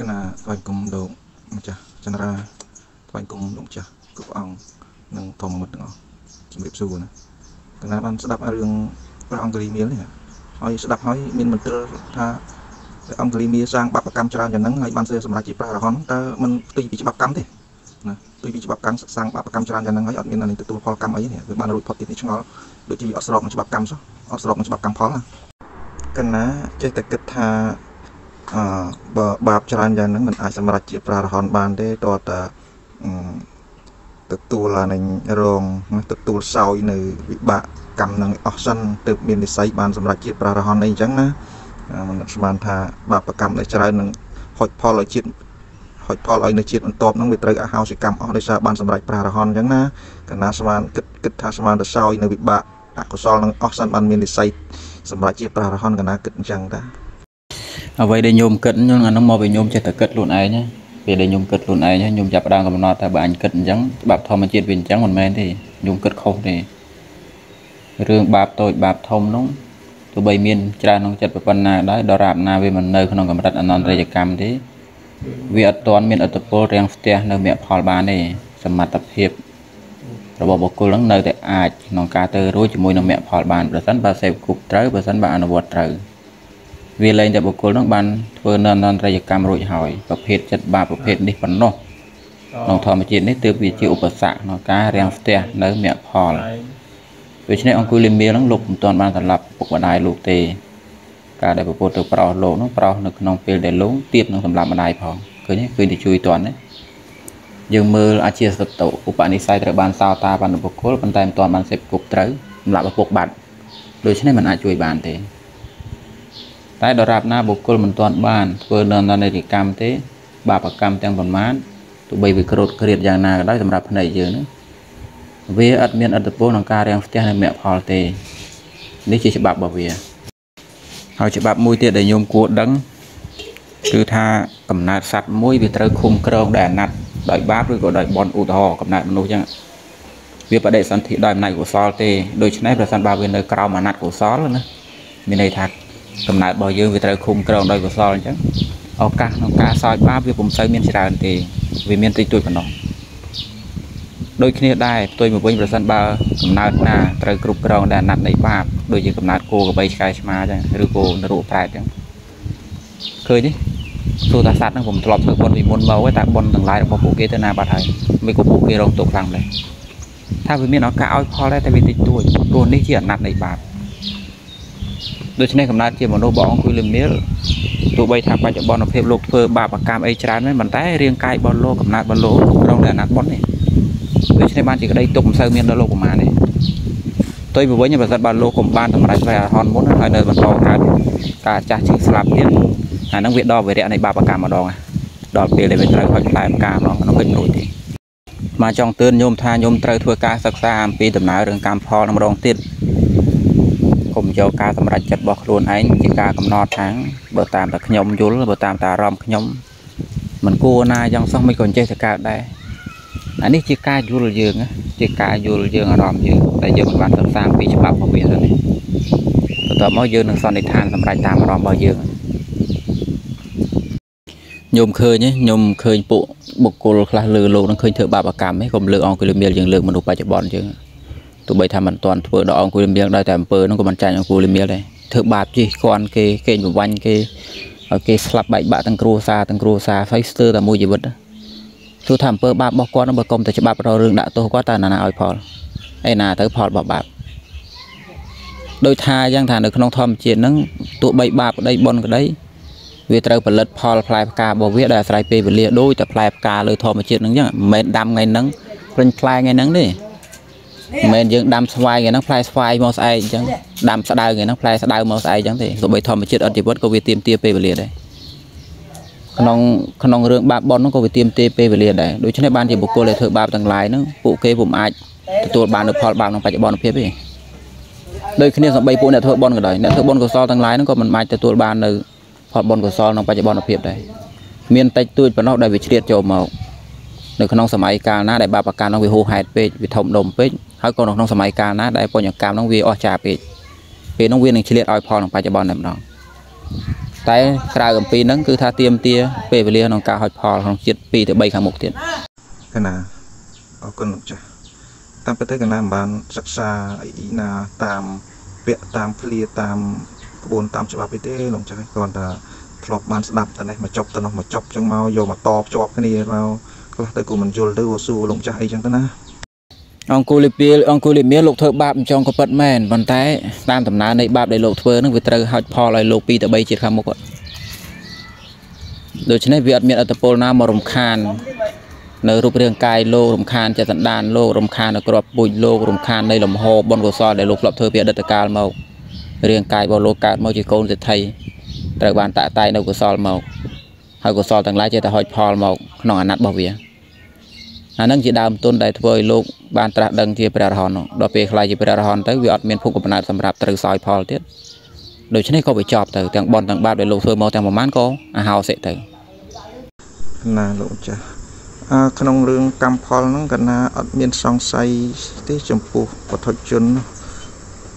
កណាថ្វាយគុំលោកម្ចាស់ចន្ទរាថ្វាយគុំលោកម្ចាស់គ្រប់អង្គនិងធម្មមិត្តទាំងអស់ជំរាបសួរណាកណាបានស្ដាប់រឿងព្រះអង្គលីមៀលនេះហើយស្ដាប់ហើយមានមន្ទិលថាព្រះអង្គលីមៀលសាងបព្វកម្មច្រើនយ៉ាងហ្នឹងហើយបានសើសម្រាប់ជាព្រះរហន្តតើมันផ្ទុយពីច្បាប់កម្មទេណាផ្ទុយពីច្បាប់កម្មសាងបព្វកម្មច្រើនយ៉ាងហ្នឹងហើយអត់មានអានេះទទួលផលកម្មអីនេះវាបានរួចផុតទីនេះឆ្ងល់ដូចជាអត់ស្របនឹងច្បាប់កម្មសោះអត់ស្របនឹងច្បាប់កម្មផលណាកណាចេះតែគិតថា អឺបើបាបច្រើនយ៉ាងហ្នឹងមិនអាចសម្រេចជាប្រារហន្តបានទេតើតាទទួលអានឹងរងទទួលសោយនៅវិបាកកម្មនឹងអស់សិនទើបមាននិស័យបានសម្រេចជាប្រារហន្តអីអញ្ចឹងណាមិនស្មានថាបាបកម្មដែលច្រើននឹងហុចផលឲ្យជាតិហុចផលឲ្យនៅជាតិបន្ទាប់ហ្នឹងវាត្រូវអហោសិកម្មអស់ដោយសារបានសម្រេចប្រារហន្តអញ្ចឹងណាកណាស្មានគិតគិតថាស្មានទៅសោយនៅវិបាកអកុសលនឹងអស់សិនបានមាននិស័យសម្រាប់ជាប្រារហន្តកណាគិតអញ្ចឹងតា អ្វីដែលញោមគិតខ្ញុំអានោះមកពីញោមចេះតែគិតខ្លួនឯងណាពេលដែលញោមគិតខ្លួនឯងញោមចាប់ផ្ដើមកំណត់ថាបើអញគិតអញ្ចឹងច្បាប់ធម្មជាតិវាអញ្ចឹងមិនមែនទេញោមគិតខុសទេរឿងបាបតូចបាបធំនោះទោះបីមានច្រើនក្នុងចិត្តប៉ុណ្ណាដែរដរាបណាវាមិននៅក្នុងកម្រិតអនន្តរយកម្មទេវាអត់ទាន់មានអត្តពលរាំងស្ទះនៅមគ្គផលបានទេសមត្ថភាពរបស់បុគ្គលនឹងនៅតែអាចក្នុងការទៅរួចជាមួយនឹងមគ្គផលបានប្រសិនបើសេពគប់ត្រូវប្រសិនបើអនុវត្តត្រូវ វាលែងតែបុគ្គលនឹងបានធ្វើនៅអន្តរយកម្មរួចហើយប្រភេទចិត្តបាបប្រភេទនេះប៉ុណ្ណោះក្នុងធម្មជាតិនេះទើបវាជាឧបសគ្គក្នុងការរាំងស្ទះនៅមគ្គផលដូច្នេះអង្គុយលីមៀលនឹងលោកមិនទាន់បានត្រឡប់ពុកម្ដាយលោកទេការដែលប្រពុតទៅប្រោសលោកនោះប្រោសនៅក្នុងពេលដែលលោកទៀតនឹងសម្រាប់ម្ដាយផងឃើញទេឃើញតែជួយតន់ណាយើងមើលអាជាសតុឧបនិស្ស័យត្រូវបានសោតាបណ្ឌបុគ្គលប៉ុន្តែមិនទាន់បានសេពគប់ត្រូវសម្រាប់ឪពុកបាត់ដូច្នេះมันអាចជួយបានទេ តែដរាបណាបុគ្គលមិនទាន់បានធ្វើនៅអនិច្ចកម្មទេ បាបកម្មទាំងប៉ុន្មានទោះបីវាក្រោតក្រៀតយ៉ាងណាក៏ដោយសម្រាប់ភ្នែកយើងណាវាអត់មានអត្តពលក្នុងការរាំងស្ទះនៅមគ្គផលទេនេះជាច្បាប់របស់វាហើយច្បាប់មួយទៀតដែលញោមគួរដឹងគឺថាកំណើតសัตว์មួយវាត្រូវឃុំក្រងដោយអាណត្តិដោយបាបឬក៏ដោយបន់ឧទាហរណ៍កំណើតមនុស្សចឹងវាបដិសន្ធិដោយអំណាចកុសលទេដូច្នេះប្រសិនបើវានៅក្រោមអាណត្តិកុសលណាមានន័យថា កំណើតរបស់យើងវាត្រូវឃុំក្រងដោយកុសលអញ្ចឹងឱកាសក្នុងការសោយបាបវាពុំសូវមានច្រើនទេវាមានតិចតួចប៉ុណ្ណោះដូចគ្នាដែរផ្ទុយមកវិញប្រសិនបើកំណើតណាត្រូវគ្រប់គ្រងដោយអាណត្តិនៃបាបដូចជាកំណើតគោកបីឆ្កែឆ្មាអញ្ចឹងឬគោនរកប្រែតអញ្ចឹងឃើញទេសួរថាសត្វហ្នឹងผมធ្លាប់ធ្វើបុណ្យពីមុនមកតែបុណ្យទាំងឡាយរបស់ពួកគេទៅណាបាត់ហើយមិនក៏ពួកគេរងទុក្ខខ្លាំងដែរថាវាមានឱកាសឲ្យផលដែរតែវាតិចតួចព្រោះនេះជាអាណត្តិនៃបាប ដូច្នេះកំណើតជាមនុស្សបងអង្គុយលំនាលទោះបីថាបច្ចុប្បន្នភាពលោកធ្វើបាបកម្មអីច្រើនមែនប៉ុន្តែរាងកាយរបស់លោកកំណើតរបស់លោកក្រុងតែអាណត្តិបុណ្យនេះដូច្នេះបានជាក្តីទុកមិនសូវមានដល់លោកប្រមាណទេទុយទៅវិញបើសិនបើលោកកុំបានតម្រៃព្រះអរហន្តមុនហើយនៅបន្តកើតការចាស់ឈឺស្លាប់ទៀតអាហ្នឹងវាដល់វិរៈនៃបាបកម្មម្ដងដល់ពេលដែលវាត្រូវហុចផ្លែផ្កាម្ដងក្នុងកិច្ចរួចទេមកចង់ទឿនញោមថាញោមត្រូវធ្វើការសិក្សាអំពីដំណើររឿងកម្មផលម្ដងទៀត កុំយកការសម្រេចចិត្តរបស់ខ្លួនឯងជាការកំណត់ថាបើតាមតែខ្ញុំយល់បើតាមតែអារម្មណ៍ខ្ញុំមិនគួរណាយ៉ាងសោះមិនក៏ចេះតែកើតដែរអានេះជាការយល់យើងជាការយល់យើងអារម្មណ៍យើងតែយើងមិនបានសិក្សាពីច្បាប់របស់វាទេបន្ទាប់មកយើងនឹងសន្និដ្ឋានសម្រេចតាមអារម្មណ៍របស់យើងញោមឃើញញោមឃើញពួកបុគ្គលខ្លះលើលោកនឹងឃើញធ្វើបាបកម្មឯងកុំលើកអង្គុយលមៀលយើងលើកមនុស្សបច្ចុប្បន្នយើង ទោះបីថាមិនទាន់ធ្វើដល់អង្គុយលមៀលដោយតែអំពើនោះក៏មិនចាញ់អង្គុយលមៀលដែរធ្វើបាបជិះគន់គេគេប្រវាញ់គេឲ្យគេស្លាប់បែកបាក់ទាំងគ្រួសារទាំងគ្រួសារហើយស្ទើរតែមួយជីវិតទោះថាអំពើបាបរបស់គាត់នោះបើកុំតែច្បាប់រករឿងដាក់ទោសគាត់តើណាណាឲ្យផលឯណាទៅផលរបស់បាបដោយថាយ៉ាងថានៅក្នុងធម្មជាតិហ្នឹងទោះបីបាបក្តីបុណ្យក្តីវាត្រូវផលិតផលផ្លែផ្ការបស់វាដែលអាស្រ័យពេលវេលាដូចតែផ្លែផ្កាលើធម្មជាតិហ្នឹងចឹងមិនមែនដាំថ្ងៃហ្នឹងព្រិញផ្លែថ្ងៃហ្នឹងទេ មិនមែនយើងដាំស្វាយថ្ងៃហ្នឹងផ្លែស្វាយមកស្អែកអញ្ចឹងដាំស្ដៅថ្ងៃហ្នឹងផ្លែស្ដៅមកស្អែកអញ្ចឹងទេទោះបីធម្មជាតិអត់ជីវិតក៏វាទៀមទាពេលវេលាដែរក្នុងក្នុងរឿងបាបបន់ហ្នឹងក៏វាទៀមទាពេលវេលាដែរដូច្នេះបានជាបុគ្គលដែលធ្វើបាបទាំងឡាយហ្នឹងពួកគេពុំអាចទទួលបាននូវផលបាបក្នុងបច្ចុប្បន្នភាពទេដូចគ្នាសំបីពួកអ្នកធ្វើបន់ក៏ដោយអ្នកធ្វើបន់កុសលទាំងឡាយហ្នឹងក៏មិនអាចទទួលបាននៅផលបុណ្យកុសលក្នុងបច្ចុប្បន្នភាពដែរមានតិចតួចប៉ុណ្ណោះដែលវាជ្រៀតចូលមកនៅក្នុងសម័យកាលណាដែលបាបកម្មនោះវាហួសហេតុពេកវាធំដុំពេក ហើយក៏នៅក្នុងសម័យកាលណាដែលបញ្ញកម្មនោះវាអស់ចាពេកពេលនោះវានឹងឆ្លៀតឲ្យផលក្នុងបច្ចុប្បន្នតែម្ដងតែក្រៅអំពីហ្នឹងគឺថាទៀមទាពេលវេលាក្នុងការហុចផលក្នុងជាតិ2ទៅ3ខាងមុខទៀតកណាអរគុណលោកចាស់តាមពិតទៅកណាមិនបានសិក្សាអីណាតាមពាក្យតាមឃ្លាតាមក្បួនតាមច្បាប់ទេទេលោកចាស់គ្រាន់តែធ្លាប់បានស្ដាប់តែនេះមកចប់ទៅនោះមកចប់ចឹងមកយកមកតភ្ជាប់គ្នាមកខ្លះទៅក៏មិនយល់ទៅសួរលោកចាស់អីចឹងទៅណា អង្គុលិពីលអង្គុលិមៀលលោកធ្វើបាបអញ្ចឹងក៏ពិតមែនប៉ុន្តែតាមដំណើរនៃបាបដែលលោកធ្វើហ្នឹងវាត្រូវហុចផលឲ្យលោក2ទៅ3ជាតិខាងមុខគាត់ដូច្នេះវាអត់មានអត្តពលណាមករំខាន នៅរូបរាងកាយលោករំខានចិត្តសន្តានលោករំខាននៅក្របពូជលោករំខាននៃលំហបុណ្យកុសលដែលលោកធ្លាប់ធ្វើពីអតីតកាលមករាងកាយរបស់លោកកើតមកជាកូនសេដ្ឋីត្រូវបានតាក់តែងនៅកុសលមកហើយកុសលទាំងឡាយចេះតែហុចផលមកក្នុងអាណត្តិរបស់វា អានឹងជាដើមទុនដែលធ្វើឲ្យលោកបានត្រាស់ដឹងជាព្រះអរហន្តនោះដល់ពេលខ្លាយជាព្រះអរហន្តទៅវាអត់មានភពកំណើតសម្រាប់ត្រូវសោយផលទៀតដូច្នេះក៏វាចប់ទៅទាំងបនទាំងបាបដែលលោកធ្វើមកទាំងប្រមាណក៏អាហោសិទៅណាលោកចាស់អើក្នុងរឿងកម្មផលហ្នឹងកណាអត់មានសង្ស័យទេចំពោះបទជននោះ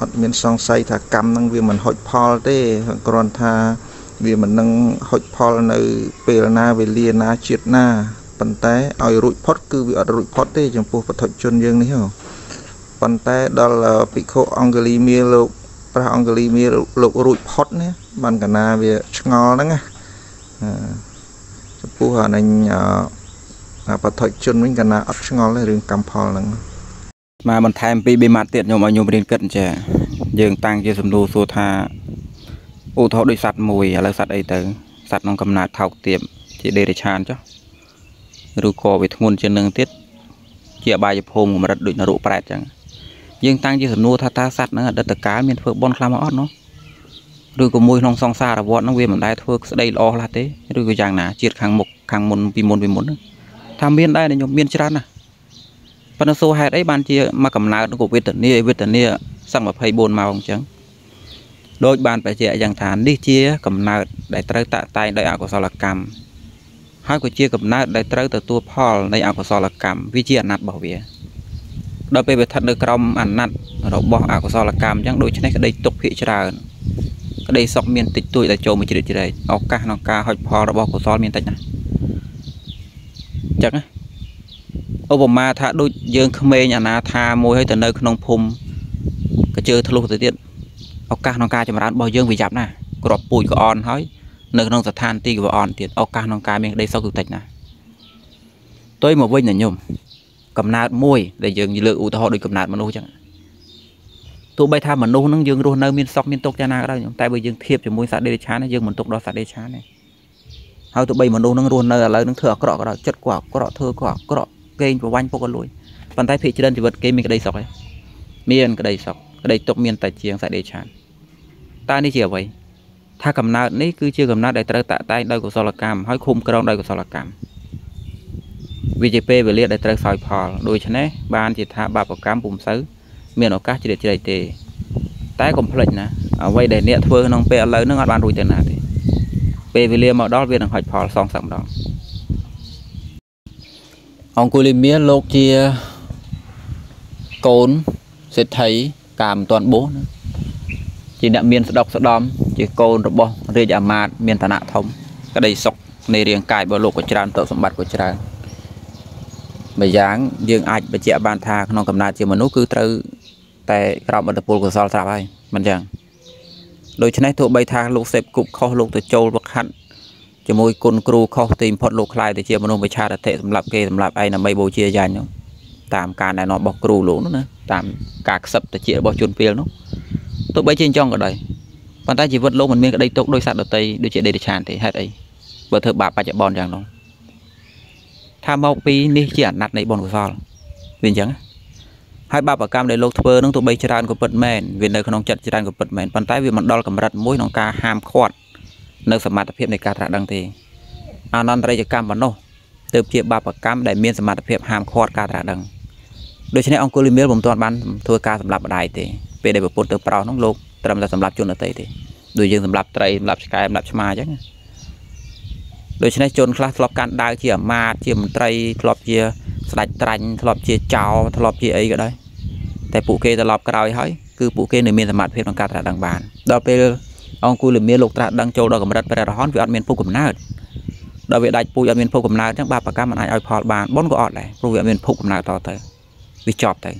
អត់មានសង្ស័យថាកម្មហ្នឹងវាមិនហុចផលទេគ្រាន់ថាវាមិននឹងហុចផលនៅពេលណាវេលាណាជាតិណា ប៉ុន្តែឲ្យរួចផុតគឺវាអត់រួចផុតទេចំពោះបទជនយើងនេះហ៎ប៉ុន្តែដល់ភិក្ខុអង្គលីមាលោកព្រះអង្គលីមាលោករួចផុតណាបានកណាវាឆ្ងល់ហ្នឹងណាអឺចំពោះអានឹងអឺបឋិជនវិញកណាអត់ឆ្ងល់ទេរឿងកម្មផលហ្នឹងមកបន្ថែមពីបេម៉ាត់ទៀតខ្ញុំឲ្យខ្ញុំរៀនគិតអញ្ចឹងយើងតាំងជាសំណួរសួរថាឧទាហរណ៍ដូចសត្វមួយឥឡូវសត្វអីទៅសត្វក្នុងកំណើតថោកទាបជាដេរិឆានចុះ ឬក៏វាធ្ងន់ជាងនឹងទៀតជាអបាយភូមិកម្រិតដូចនរកប្រែតអញ្ចឹងយើងតាំងជាសំណួរថាតើសត្វហ្នឹងអតីតកាលមានធ្វើបន់ខ្លះមកអត់នោះឬក៏មួយក្នុងសង្សារវដ្តហ្នឹងវាមិនដែលធ្វើស្ដីល្អខ្លះទេឬក៏យ៉ាងណាជាតិខាងមុខខាងមុនពីមុនពីមុនហ្នឹងថាមានដែរខ្ញុំមានច្រើនណាស់ប៉ុន្តែសួរហេតុអីបានជាមកកំណើតនឹងក៏វេទនាវេទនាសឹង24ម៉ោងអញ្ចឹងដូចបានបញ្ជាក់យ៉ាងថានេះជាកំណើតដែលត្រូវតាក់តែងដោយអកុសលកម្ម ហើយក៏ជាកំណើតដែលត្រូវទទួលផលនៃអកុសលកម្មវាជាអាណត្តិរបស់វាដល់ពេលវាស្ថិតនៅក្រោមអាណត្តិរបស់អកុសលកម្មអញ្ចឹងដូច្នេះក្តីទុកភាកច្រើនក្តីសុខមានតិចតួចដែលចូលមកជ្រៀតជ្រែកឱកាសក្នុងការហុចផលរបស់កុសលមានតិចណាស់អញ្ចឹងណាឧបមាថាដូចយើងក្មេងអនាថាមួយហើយទៅនៅក្នុងភូមិកជើធ្លុះទៅទៀតឱកាសក្នុងការចម្រើនរបស់យើងវាយ៉ាប់ណាស់ក្របពូជក៏អន់ហើយ នៅក្នុងស្ថានទីក៏អន់ទៀតឱកាសក្នុងការមានក្តីសុខគឺតិចណាស់ទុយមកវិញណាញោមកំណើតមួយដែលយើងលើកឧទាហរណ៍ដូចកំណើតមនុស្សអញ្ចឹងទោះបីថាមនុស្សហ្នឹងយើងរស់នៅមានសុខមានទុក្ខយ៉ាងណាក៏ដោយញោមតែបើយើងធៀបជាមួយសត្វដេរឆានយើងមិនទុកដល់សត្វដេរឆានទេហើយទោះបីមនុស្សហ្នឹងរស់នៅឥឡូវហ្នឹងធ្វើអាក្រក់ក៏ដោយចិត្តគាត់អាក្រក់ធ្វើគាត់អាក្រក់កេងប្រវាញ់ពុកក៏លួយប៉ុន្តែភាគច្រើនជីវិតគេមានក្តីសុខឯងមានក្តីសុខក្តីទុកមានតែជាងសត្វដេរឆានតើនេះជាអ្វី ថាកំណើតនេះគឺជាកំណើតដែលត្រូវតាក់តែងដោយកុសលកម្មហើយឃុំក្រងដោយកុសលកម្មវាជាពេលវេលាដែលត្រូវសោយផលដូច្នេះបានជាថាបាបកម្មពុំសូវមានឱកាសជ្រៀតជ្រែកទេតែកុំភ្លេចណាអ្វីដែលអ្នកធ្វើក្នុងពេលឥឡូវហ្នឹងអត់បានរួចទៅណាទេពេលវេលាមកដល់វានឹងហុចផលសងសឹកម្ដងអង្គុលីមៀលោកជាកូនសេដ្ឋីកាមមិនទាន់បួសណាជាអ្នកមានស្ដុកស្ដំ ជាកូនរបស់រាជអាមាត្យមានឋានៈធំ ក្តីសុខនៃរាងកាយរបស់លោកក៏ច្រើនទ្រព្យសម្បត្តិក៏ច្រើនម្យ៉ាងយើងអាចបញ្ជាក់បានថាក្នុងកំណើតជាមនុស្សគឺត្រូវតែក្រោមអត្តពលកុសលស្រាប់ហើយមិនចឹងដូច្នេះទោះបីថាលោកសេពគប់ខុសលោកទៅចូលវឹកហាត់ជាមួយគុណគ្រូខុសទីបំផុតលោកខ្លាយទៅជាមនុស្សវិឆាតតិសម្រាប់គេសម្រាប់ឯងដើម្បីបូជាយ៉ាញ់នោះតាមការណែនាំរបស់គ្រូលោកនោះណាតាមការខ្សឹបតិចរបស់ជនពេលនោះទោះបីជាអញ្ចឹងក៏ដោយ ប៉ុន្តែជីវិតលោកមិនមានក្តីទុកដោយសត្វដតីដូចជាដេរឆានទេហេតុអីបើធ្វើបាបបច្ចុប្បន្នយ៉ាងនោះថាមកពីនេះជាអាណត្តិនៃបុណ្យកុសលវាអញ្ចឹងហើយបាបកម្មដែលលោកធ្វើនឹងទោះបីច្រើនក៏ពិតមែនវានៅក្នុងចិត្តច្រើនក៏ពិតមែនប៉ុន្តែវាមិនដល់កម្រិតមួយក្នុងការហាមឃាត់នៅសមត្ថភាពនៃការត្រាស់ដឹងទេអនន្តរិយកម្មប៉ុណ្ណោះទើបជាបាបកម្មដែលមានសមត្ថភាពហាមឃាត់ការត្រាស់ដឹងដូច្នេះអង្គុលីមៀលពុំទាន់បានធ្វើការសម្លាប់បដាយទេពេលដែលប្រពន្ធទៅប្រោសនោះលោក ត្រឹមតែសម្លាប់ជនដតីទេដូចយើងសម្លាប់ត្រីសម្លាប់ឆ្កែសម្លាប់ឆ្មាអញ្ចឹងដូច្នេះជនខ្លះធ្លាប់កាន់ដាវជាអាមាត្យជាមន្ត្រីធ្លាប់ជាស្ដេចត្រាញ់ធ្លាប់ជាចៅធ្លាប់ជាអីក៏ដោយតែពួកគេត្រឡប់ក្រោយហើយគឺពួកគេនៅមានសមត្ថភាពក្នុងការត្រាស់ដឹងបានដល់ពេលអង្គុយលមៀលោកត្រាស់ដឹងចូលដល់កម្រិតព្រះរហន្តវាអត់មានភពកំណើតដល់វាដាច់ពូជអត់មានភពកំណើតអញ្ចឹងបាបកម្មមិនអាចឲ្យផលបានបុណ្យក៏អត់ដែរព្រោះវាអត់មានភពកំណើតតទៅវាចប់ទៅ